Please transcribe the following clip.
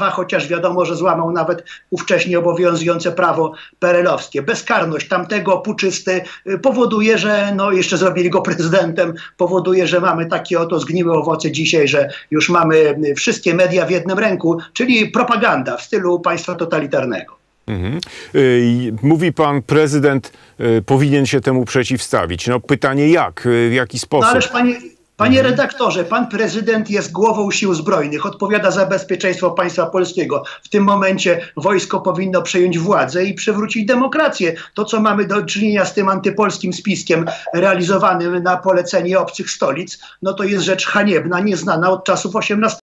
chociaż wiadomo, że złamał nawet ówcześnie obowiązujące prawo perelowskie. Bezkarność tamtego puczysty y, powoduje, że no jeszcze zrobili go prezydentem, powoduje, że mamy takie oto zgniłe owoce dzisiaj, że już mamy y, wszystkie media w jednym ręku, czyli propaganda w stylu państwa totalitarnego. Mhm. Y, Mówi pan, prezydent powinien się temu przeciwstawić. No pytanie jak, w jaki No sposób? ależ panie, panie redaktorze, pan prezydent jest głową sił zbrojnych, odpowiada za bezpieczeństwo państwa polskiego. W tym momencie wojsko powinno przejąć władzę i przywrócić demokrację. To, co mamy do czynienia z tym antypolskim spiskiem realizowanym na polecenie obcych stolic, no to jest rzecz haniebna, nieznana od czasów XVIII